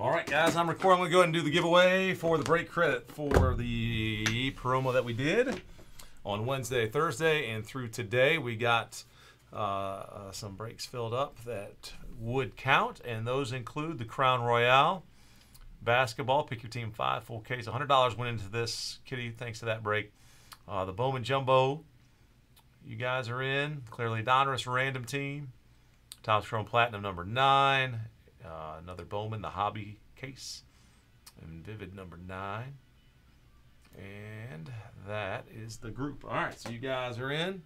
All right, guys, I'm recording. I'm going to go ahead and do the giveaway for the break credit for the promo that we did on Wednesday, Thursday, and through today. We got uh, uh, some breaks filled up that would count, and those include the Crown Royale basketball. Pick your team five, full case. $100 went into this kitty thanks to that break. Uh, the Bowman Jumbo, you guys are in. Clearly Donruss random team. Topps Chrome Platinum number nine. Uh, another Bowman, the hobby case. And Vivid number nine. And that is the group. All right, so you guys are in.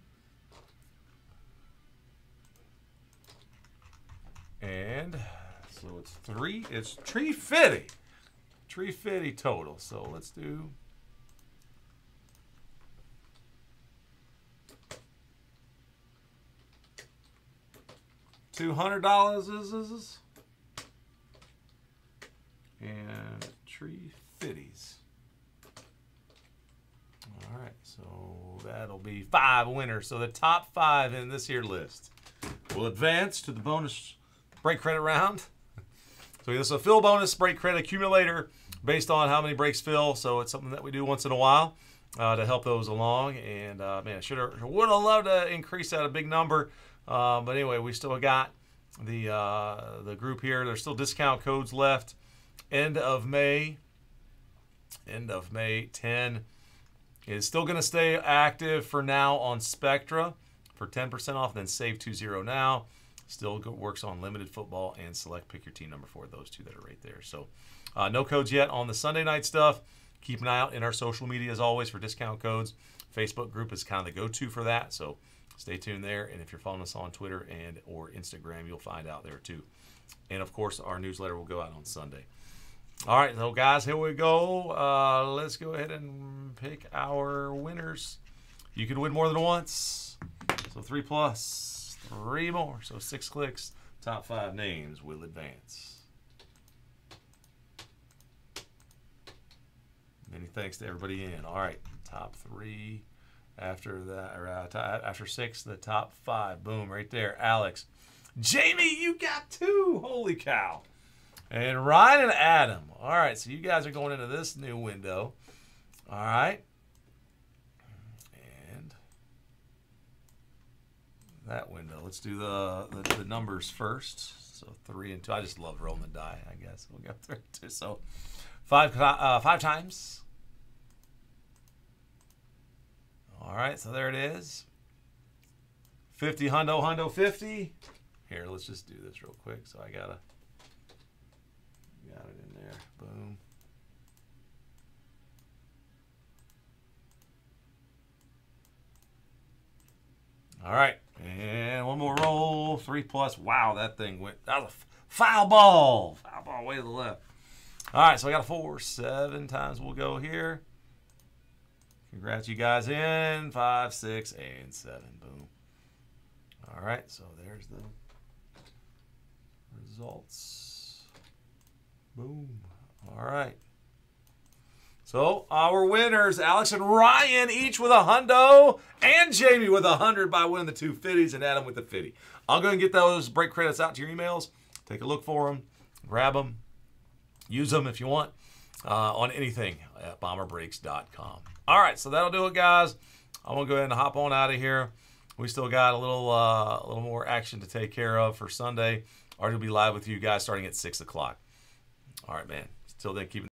And so it's three. It's tree fitty. Tree fitty total. So let's do. Two hundred dollars is and tree fitties. All right, so that'll be five winners. So the top five in this here list will advance to the bonus break credit round. So this is a fill bonus break credit accumulator based on how many breaks fill. So it's something that we do once in a while uh, to help those along. And uh, man, should have would have loved to increase that a big number. Uh, but anyway, we still got the uh, the group here. There's still discount codes left. End of May. End of May 10 is still going to stay active for now on Spectra for 10% off. Then save 20 now. Still works on limited football and select pick your team number four. Those two that are right there. So uh, no codes yet on the Sunday night stuff. Keep an eye out in our social media as always for discount codes. Facebook group is kind of the go-to for that. So stay tuned there. And if you're following us on Twitter and or Instagram, you'll find out there too. And of course, our newsletter will go out on Sunday. All right, so guys, here we go. Uh, let's go ahead and pick our winners. You can win more than once. So three. Three more. So six clicks. Top five names will advance. Many thanks to everybody in. All right, top three. After that, or uh, after six, the top five. Boom, right there. Alex, Jamie, you got two. Holy cow! And Ryan and Adam. All right, so you guys are going into this new window. All right. And that window. Let's do the, the, the, numbers first. So three and two. I just love rolling the die, I guess. We'll go through two. So five, uh, five times. All right, so there it is. 50 hundo, hundo 50. Here, let's just do this real quick. So I gotta, got it in there. Boom. All right. And one more roll. Three plus. Wow, that thing went. That was a foul ball. Foul ball way to the left. All right, so I got a four. Seven times we'll go here. Congrats, you guys in. Five, six, and seven. Boom. All right, so there's the results. Boom. All right. So our winners, Alex and Ryan, each with a hundo, and Jamie with a hundred by winning the two fitties, and Adam with the fitty. I'll go and get those break credits out to your emails. Take a look for them, grab them, use them if you want uh, on anything at bomberbreaks.com. All right, so that'll do it, guys. I'm gonna go ahead and hop on out of here. We still got a little, uh, a little more action to take care of for Sunday. Already will be live with you guys starting at six o'clock. All right, man. Till then, keep.